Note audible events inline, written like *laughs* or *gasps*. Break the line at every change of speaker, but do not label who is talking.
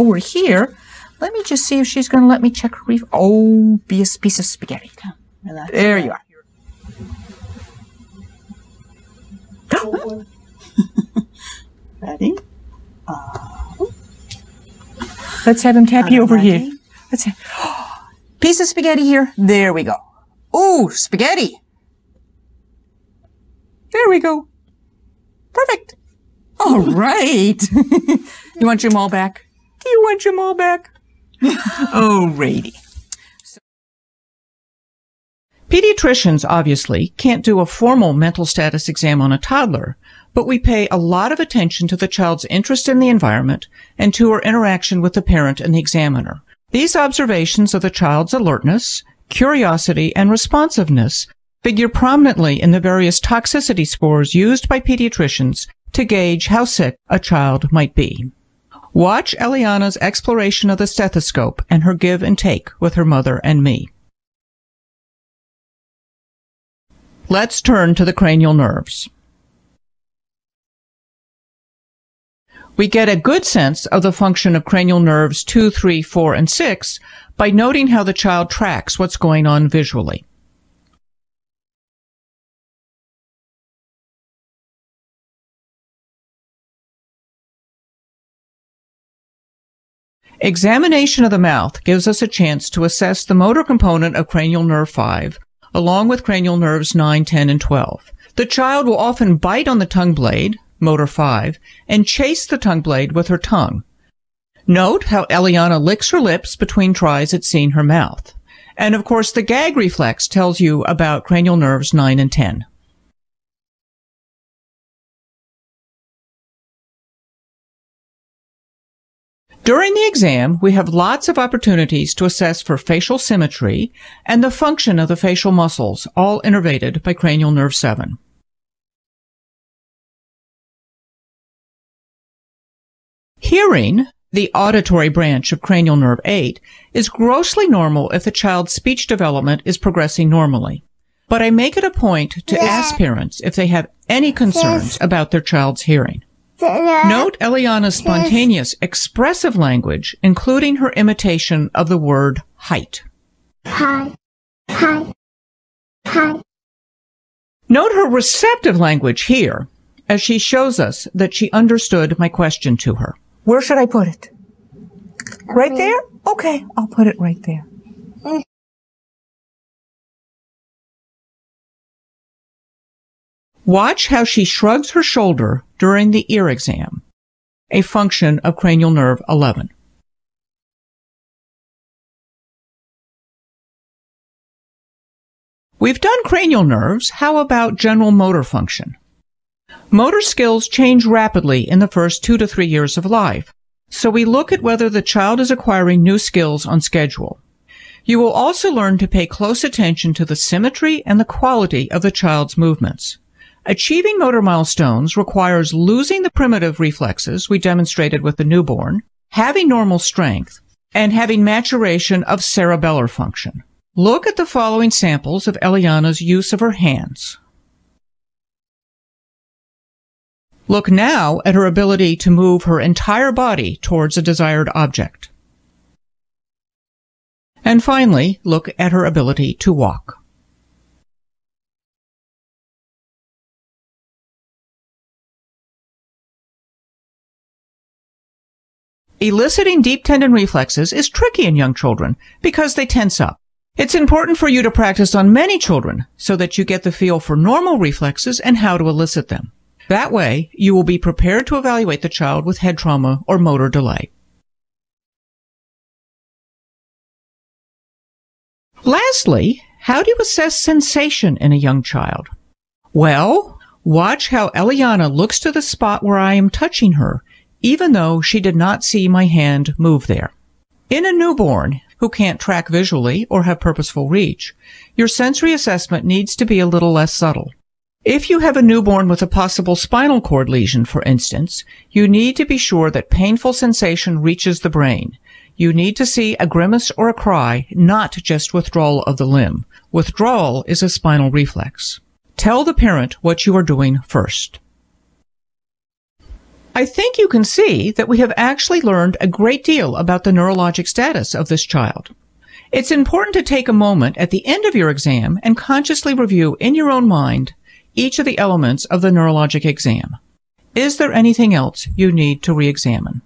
Over here, let me just see if she's going to let me check her reef. Oh, be a piece of spaghetti.
Relax.
There you are. *laughs*
Ready?
Uh, let's have him tap you over
Ready?
here. Let's have *gasps* piece of spaghetti here. There we go. Ooh, spaghetti. There we go. Perfect. All right. *laughs* you want your mall back? You want your mall back? *laughs* Alrighty. Pediatricians obviously can't do a formal mental status exam on a toddler, but we pay a lot of attention to the child's interest in the environment and to her interaction with the parent and the examiner. These observations of the child's alertness, curiosity, and responsiveness figure prominently in the various toxicity scores used by pediatricians to gauge how sick a child might be. Watch Eliana's exploration of the stethoscope and her give and take with her mother and me. Let's turn to the cranial nerves. We get a good sense of the function of cranial nerves 2, 3, 4, and 6 by noting how the child tracks what's going on visually. Examination of the mouth gives us a chance to assess the motor component of cranial nerve 5, along with cranial nerves 9, 10, and 12. The child will often bite on the tongue blade, motor 5, and chase the tongue blade with her tongue. Note how Eliana licks her lips between tries at seeing her mouth. And of course, the gag reflex tells you about cranial nerves 9 and 10. During the exam, we have lots of opportunities to assess for facial symmetry and the function of the facial muscles, all innervated by cranial nerve 7. Hearing, the auditory branch of cranial nerve 8, is grossly normal if the child's speech development is progressing normally. But I make it a point to ask parents if they have any concerns about their child's hearing. Note Eliana's spontaneous, expressive language, including her imitation of the word height.
Hi. Hi. Hi.
Note her receptive language here, as she shows us that she understood my question to her. Where should I put it? Right there? Okay, I'll put it right there. Mm. Watch how she shrugs her shoulder during the ear exam, a function of cranial nerve 11. We've done cranial nerves. How about general motor function? Motor skills change rapidly in the first two to three years of life, so we look at whether the child is acquiring new skills on schedule. You will also learn to pay close attention to the symmetry and the quality of the child's movements. Achieving motor milestones requires losing the primitive reflexes we demonstrated with the newborn, having normal strength, and having maturation of cerebellar function. Look at the following samples of Eliana's use of her hands. Look now at her ability to move her entire body towards a desired object. And finally, look at her ability to walk. Eliciting deep tendon reflexes is tricky in young children because they tense up. It's important for you to practice on many children so that you get the feel for normal reflexes and how to elicit them. That way, you will be prepared to evaluate the child with head trauma or motor delay. Lastly, how do you assess sensation in a young child? Well, watch how Eliana looks to the spot where I am touching her, even though she did not see my hand move there. In a newborn who can't track visually or have purposeful reach, your sensory assessment needs to be a little less subtle. If you have a newborn with a possible spinal cord lesion, for instance, you need to be sure that painful sensation reaches the brain. You need to see a grimace or a cry, not just withdrawal of the limb. Withdrawal is a spinal reflex. Tell the parent what you are doing first. I think you can see that we have actually learned a great deal about the neurologic status of this child. It's important to take a moment at the end of your exam and consciously review in your own mind each of the elements of the neurologic exam. Is there anything else you need to re-examine?